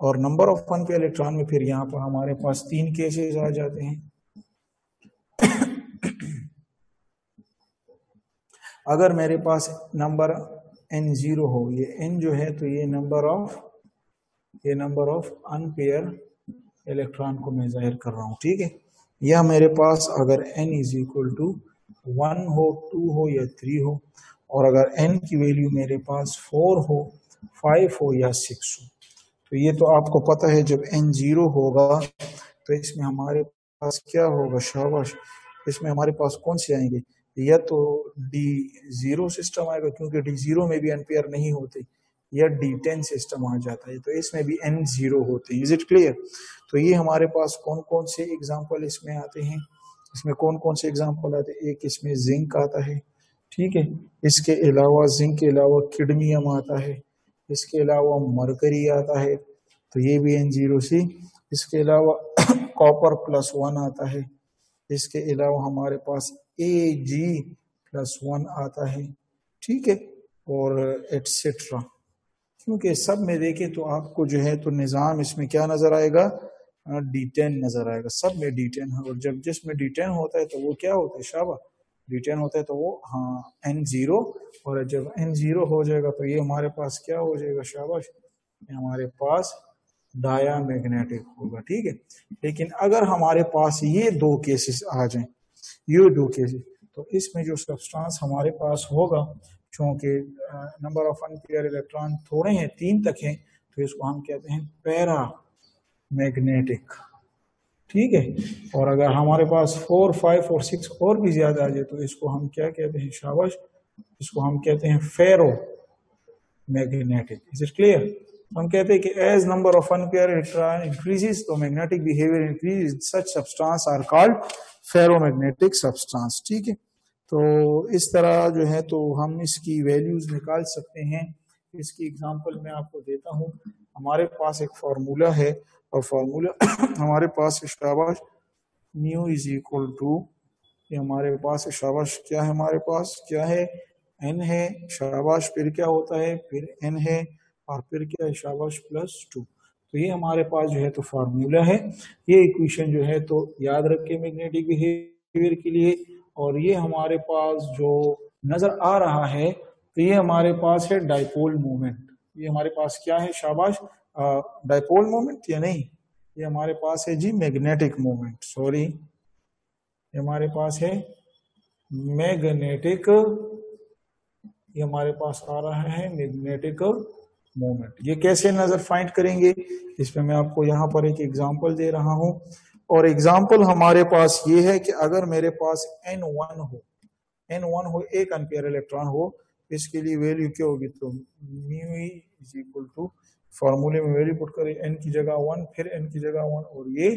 और नंबर ऑफ़ अनपेयर इलेक्ट्रॉन में फिर यहाँ पर हमारे पास तीन केसेस आ जाते हैं। अगर मेरे पास नंबर एन ज़ीरो हो, ये एन जो है तो ये नंबर ऑफ़ ये नंबर ऑफ़ अनपेयर इलेक्ट्रॉन को मैं ज़ाहिर कर रहा हूँ, ठीक है? या मेरे पास अगर n is equal to one हो टू हो, या थ्री हो, और अगर एन की वैल्यू मेरे पास फोर हो फाइव हो, या सिक्स हो तो ये तो आपको पता है, जब एन ज़ीरो होगा तो इसमें हमारे पास क्या होगा, शाबाश, इसमें हमारे पास कौन से आएँगे? या तो डी ज़ीरो सिस्टम आएगा, क्योंकि डी ज़ीरो में भी एनपीआर नहीं होते, या डी टेन सिस्टम आ जाता है तो इसमें भी एन ज़ीरो होते हैं। इज़ इट क्लियर तो ये हमारे पास कौन कौन से एग्ज़ाम्पल इसमें आते हैं? इसमें कौन कौन से एग्ज़ाम्पल आते हैं? एक इसमें जिंक आता है, ठीक है? इसके अलावा जिंक के अलावा किडमियम आता है, इसके अलावा मरकरी आता है तो ये भी एन ज़ीरो सी। इसके अलावा कॉपर प्लस वन आता है, इसके अलावा हमारे पास ए जी प्लस वन आता है। ठीक है? और एटसेट्रा क्योंकि सब में देखें तो आपको जो है तो निज़ाम इसमें क्या नज़र आएगा? डी टेन नज़र आएगा। सब में डी टेन और जब जिसमें डी टेन होता है तो वो क्या होता है? शाबा डी टेन होता है तो वो हाँ एन ज़ीरो और जब एन ज़ीरो हो जाएगा तो ये हमारे पास क्या हो जाएगा? शाबाश। हमारे पास डाया मैग्नेटिक होगा। ठीक है? लेकिन अगर हमारे पास ये दो केसेस आ जाएँ ये दो केसेस तो इसमें जो सब्सटेंस हमारे पास होगा, चूँकि नंबर ऑफ़ अनपेयर इलेक्ट्रॉन थोड़े हैं, तीन तक हैं तो इसको हम कहते हैं पैरा मैग्नेटिक ठीक है? और अगर हमारे पास फोर फाइव और सिक्स और भी ज़्यादा आ जाए तो इसको हम क्या कहते हैं, शाबाश? इसको हम कहते हैं ferromagnetic is it clear हम कहते हैं कि as number of unpaired electron increases तो magnetic behaviour increase such substance are called ferromagnetic substance ठीक है? तो इस तरह जो है तो हम इसकी वैल्यूज़ निकाल सकते हैं। इसकी एग्जांपल मैं आपको देता हूँ। हमारे पास एक फार्मूला है, और फार्मूला हमारे पास शाबाश न्यू इज़ इक्वल टू ये हमारे पास शाबाश क्या है हमारे पास? क्या है? एन है, शाबाश फिर क्या होता है? फिर एन है, और फिर क्या है? शाबाश प्लस टू तो ये हमारे पास जो है तो फार्मूला है। ये इक्वेशन जो है तो याद रखे मैग्नेटिक बिहेवियर के लिए। और ये हमारे पास जो नज़र आ रहा है तो ये हमारे पास है डाइपोल मोमेंट ये हमारे पास क्या है शाबाश? डाइपोल मोमेंट या नहीं? ये हमारे पास है जी मैग्नेटिक मोमेंट सॉरी ये हमारे पास है मैग्नेटिक ये हमारे पास आ रहा है मैग्नेटिक मोमेंट ये कैसे नज़र फाइंड करेंगे? इसमें मैं आपको यहाँ पर एक एग्जांपल दे रहा हूँ। और एग्जांपल हमारे पास ये है कि अगर मेरे पास एन वन हो एन वन हो, एक अनपेयर इलेक्ट्रॉन हो, इसके लिए वैल्यू क्या होगी? तो म्यू टू फॉर्मूले में वैल्यू पुट करें एन की जगह वन फिर एन की जगह वन और ये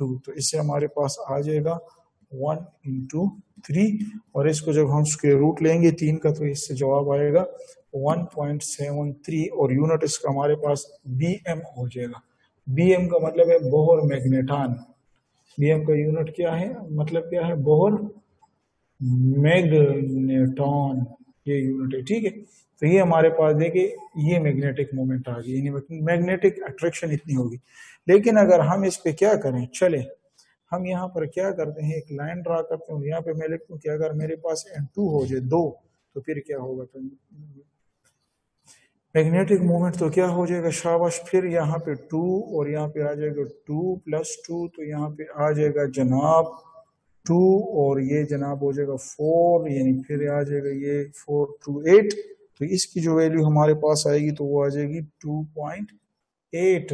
टू तो इससे हमारे पास आ जाएगा वन इंटू थ्री और इसको जब हम स्क्वेयर रूट लेंगे तीन का तो इससे जवाब आएगा 1.73 और यूनिट इसका हमारे पास बी एम हो जाएगा। बी एम का मतलब है बोहर मैग्नेटान। बी एम का यूनिट क्या है? मतलब क्या है? बोहर मैग्नेटॉन ये यूनिट है, ठीक है? तो ये हमारे पास देखिए, ये मैग्नेटिक मोमेंट आ गई। मैग्नेटिक अट्रैक्शन इतनी होगी। लेकिन अगर हम इस पे क्या करें? चले। हम यहाँ पर क्या करते हैं? एक लाइन ड्रा करते हैं यहाँ पे मैं लिखता हूँ कि अगर मेरे पास एन टू हो जाए, दो तो फिर क्या होगा? तो मैग्नेटिक मोमेंट तो क्या हो जाएगा? शाबाश, फिर यहाँ पे टू और यहाँ पे आ जाएगा टू प्लस टू तो यहाँ पे आ जाएगा जनाब टू और ये जनाब हो जाएगा फोर यानी फिर आ जाएगा ये फोर टू एट तो इसकी जो वैल्यू हमारे पास आएगी तो वो आ जाएगी two point eight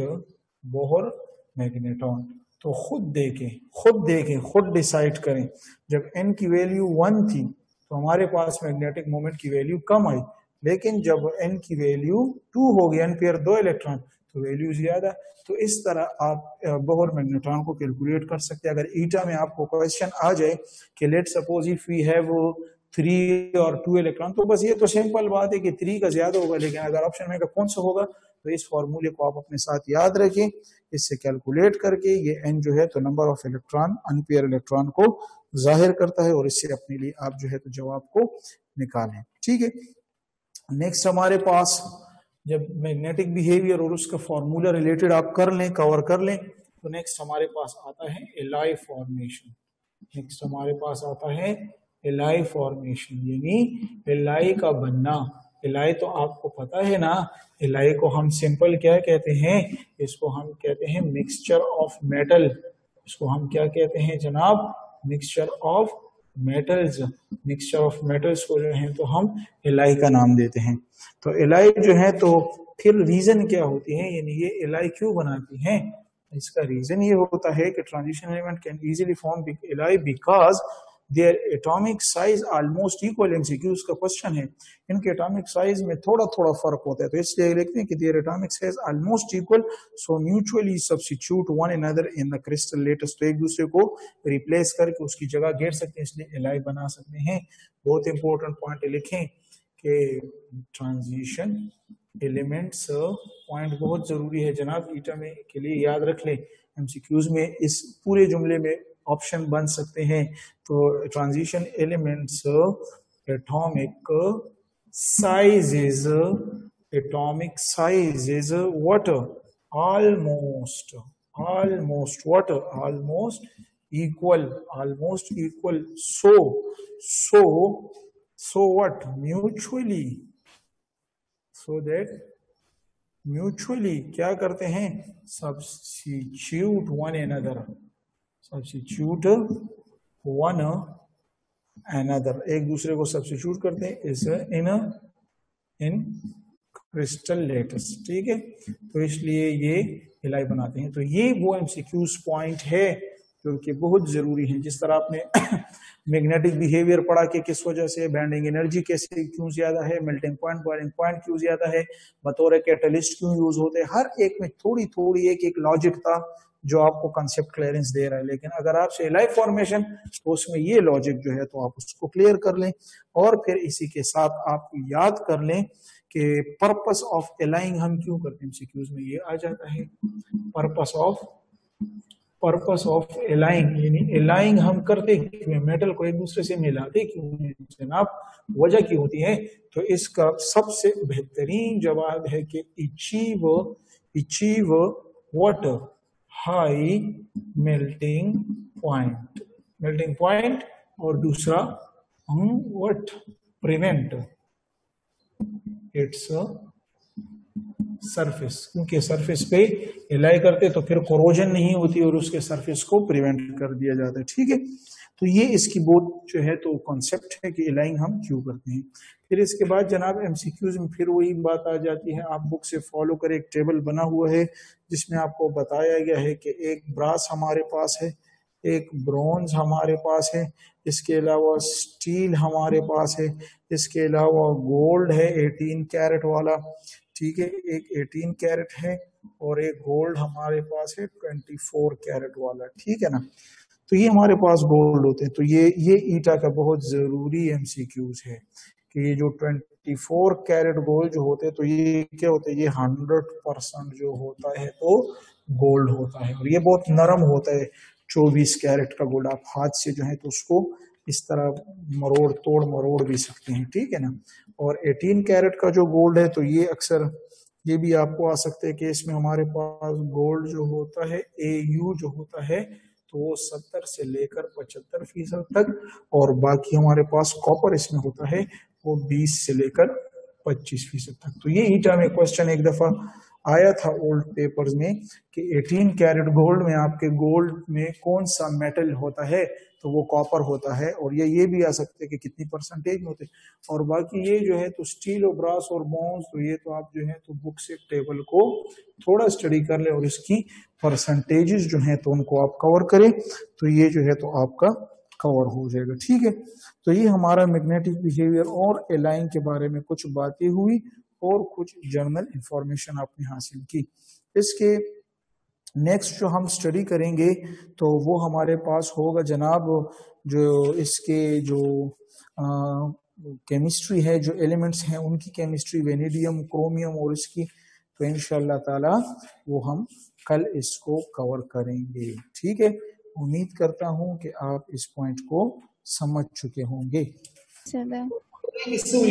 Bohr magneton. तो खुद देखें खुद देखें, खुद डिसाइड करें। जब एन की वैल्यू वन थी तो हमारे पास मैग्नेटिक मोमेंट की वैल्यू कम आई। लेकिन जब एन की वैल्यू टू होगी एन पेयर दो इलेक्ट्रॉन तो वैल्यू ज़्यादा तो इस तरह आप बोहर मैग्नेट्रॉन को कैलकुलेट कर सकते हैं। अगर ईटा में आपको क्वेश्चन आ जाए कि let suppose if we have three और टू इलेक्ट्रॉन तो बस ये तो सिंपल बात है कि थ्री का ज़्यादा होगा, लेकिन अगर ऑप्शन में कौन सा होगा तो इस फॉर्मूले को आप अपने साथ याद रखें। इससे कैलकुलेट करके ये एन जो है तो number of electron unpaired electron को ज़ाहिर करता है और इससे अपने लिए आप जो है तो जवाब को निकालें। ठीक है? नेक्स्ट हमारे पास जब मैग्नेटिक बिहेवियर और उसका फॉर्मूला रिलेटेड आप कर लें कवर कर लें तो नेक्स्ट हमारे पास आता है एलाई फॉर्मेशन नेक्स्ट हमारे पास आता है एलाई फॉर्मेशन यानी एलाई का बनना. एलाई तो आपको पता है ना एलाई को हम सिंपल क्या कहते हैं? इसको हम कहते हैं मिक्सचर ऑफ़ मेटल इसको हम क्या कहते हैं जनाब? Mixture of metals mixture of metals को जो है तो हम एलाई का नाम देते हैं। तो एलाई जो है तो फिर रीजन क्या होती है? यानी ये एलाई क्यों बनाती है? इसका रीजन ये होता है कि transition element can easily form alloy because their atomic size almost equal MCQs का क्वेश्चन है इनके एटॉमिक साइज़ में थोड़ा थोड़ा फ़र्क होता है तो इसलिए लिखते हैं कि their atomic size almost equal so mutually substitute one another in the crystal lattice तो एक दूसरे को रिप्लेस करके उसकी जगह घेर सकते हैं, इसलिए एलाई बना सकते हैं। बहुत इंपॉर्टेंट पॉइंट लिखें कि ट्रांजिशन एलिमेंट्स पॉइंट बहुत ज़रूरी है जनाब ईटा में के लिए याद रख लें। एमसीक्यूज में इस पूरे जुमले में ऑप्शन बन सकते हैं। तो transition elements atomic size is atomic size is what almost almost what almost equal almost equal so so so what mutually so that mutually क्या करते हैं? Substitute one another substitute one another एक दूसरे को सब्सिट्यूट करते हैं इस इन इन crystal latus ठीक है? तो इसलिए ये हिलाई बनाते हैं। तो ये वो एमसीक्यूज पॉइंट है, जो कि बहुत ज़रूरी है। जिस तरह आपने मैग्नेटिक बिहेवियर पढ़ा कि किस वजह से बैंडिंग एनर्जी कैसे क्यों ज़्यादा है मेल्टिंग पॉइंट बॉइलिंग पॉइंट क्यों ज़्यादा है, बतौर कैटलिस्ट क्यों यूज़ होते हैं। हर एक में थोड़ी थोड़ी एक एक लॉजिक था। जो आपको कंसेप्ट क्लियरेंस दे रहा है। लेकिन अगर आपसे लाइफ फॉर्मेशन तो उसमें ये लॉजिक जो है तो आप उसको क्लियर कर लें और फिर इसी के साथ आप याद कर लें कि पर्पस ऑफ़ एलाइंग हम क्यों करते हैं? सिक्यूज में ये आ जाता है। Purpose of purpose of alloying यानी एलाइंग हम करते क्यों मेटल को एक दूसरे से मिलाते क्यों जनाब वजह की होती है। तो इसका सबसे बेहतरीन जवाब है कि achieve achieve water high melting point melting point और दूसरा हम वट प्रिवेंट इट्स सरफेस क्योंकि सरफेस पे एलाई करते तो फिर क्रोजन नहीं होती और उसके सरफेस को प्रिवेंट कर दिया जाता है। ठीक है? तो ये इसकी बहुत जो है तो कॉन्सेप्ट है कि इलाइंग हम क्यों करते हैं। फिर इसके बाद जनाब एमसीक्यूज में फिर वही बात आ जाती है। आप बुक से फॉलो करें एक टेबल बना हुआ है, जिसमें आपको बताया गया है कि एक ब्रास हमारे पास है, एक ब्रॉन्ज हमारे पास है, इसके अलावा स्टील हमारे पास है, इसके अलावा गोल्ड है 18 कैरेट वाला, ठीक है, एक 18 कैरेट है और एक गोल्ड हमारे पास है 24 कैरेट वाला, ठीक है ना? तो ये हमारे पास गोल्ड होते हैं। तो ये ये ईटा का बहुत ज़रूरी एमसीक्यूज है कि ये जो 24 कैरेट गोल्ड जो होते हैं तो ये क्या होता है? ये 100 परसेंट जो होता है तो गोल्ड होता है। और ये बहुत नरम होता है 24 कैरेट का गोल्ड आप हाथ से जो है तो उसको इस तरह मरोड़, तोड़, मरोड़ भी सकते हैं, ठीक है ना? और 18 कैरेट का जो गोल्ड है तो ये अक्सर, ये भी आपको आ सकते हैं कि इसमें हमारे पास गोल्ड जो होता है ए यू जो होता है तो सत्तर से लेकर पचहत्तर फ़ीसद तक, और बाकी हमारे पास कॉपर इसमें होता है, वो 20 से लेकर 25 फ़ीसद तक। तो ये ईटा में क्वेश्चन एक दफ़ा आया था ओल्ड पेपर्स में कि 18 कैरेट गोल्ड में आपके गोल्ड में कौन सा मेटल होता है तो वो कॉपर होता है, और ये ये भी आ सकते हैं कि कितनी परसेंटेज में होते और बाकी ये जो है तो स्टील और ब्रास और बोन्स तो ये तो आप जो है तो बुक से टेबल को थोड़ा स्टडी कर ले, और इसकी परसेंटेजेस जो है तो उनको आप कवर करें तो ये जो है तो आपका कवर हो जाएगा, ठीक है? तो ये हमारा मैग्नेटिक बिहेवियर और एलाइन के बारे में कुछ बातें हुई और कुछ जर्नल इंफॉर्मेशन आपने हासिल की। इसके नेक्स्ट जो हम स्टडी करेंगे तो वो हमारे पास होगा जनाब जो इसके जो केमिस्ट्री है, जो एलिमेंट्स हैं उनकी केमिस्ट्री, वेनेडियम, क्रोमियम और इसकी तो इन ताला वो हम कल इसको कवर करेंगे ठीक है उम्मीद करता हूं कि आप इस पॉइंट को समझ चुके होंगे इससे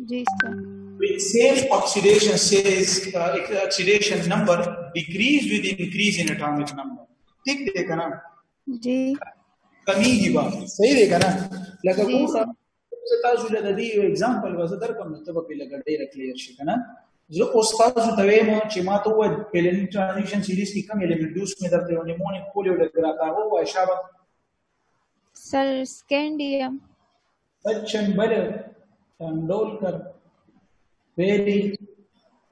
जी sir. With same oxidation says uh, oxidation number decrease with increase in atomic number. ठीक देखा ना? जी. कमी ही बात सही देखा ना? लगा जी sir. ತಾಸು ಜಗದಿ ಎಕ್ಸಾಂಪಲ್ ವಸದರ್ ಕಮ್ ತಬಪಿಲ ಗಡೇ ಕ್ಲಿಯರ್ ಶಿಕನ जो ओस्ताद जो तवे मो चिमा तो वो पेलेन ट्रांजिशन सीरीज़ की कम एलिमेंट्स में दर्द होने मोने कोलियो लग रहा था वो वैशाबा सर स्कैंडियम सचन बल Tendulkar very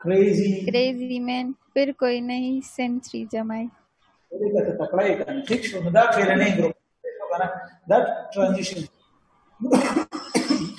crazy crazy man फिर कोई नहीं सेंचुरी जमाई वेरी का तकड़ा है kan ठीक show da pele ne group that transition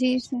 ji sir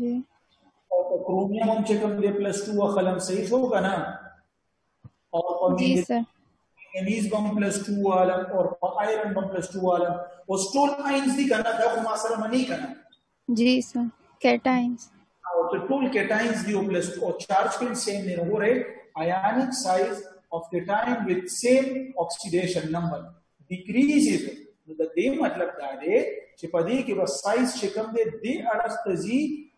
जी तो क्रोमियम हम चेक करेंगे प्लस टू और कलम सही तो होगा ना? और manganese बम प्लस टू वाला और आयरन बम प्लस टू वाला और स्टोन आइंस भी करना था हम असल में नहीं करना। जी सर कैटाइंस हाँ, और तो टोल कैटाइंस भी प्लस टू और चार्ज के सेम नहीं हो रहे ionic size of cation with same oxidation number decreases मतलब दे मतलब दादे चिपदी के बस साइज़ चिकम दे दे अड़स तजी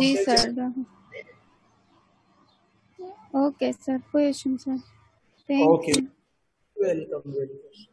जी सर ओके सर कोई issue sir thank okay welcome welcome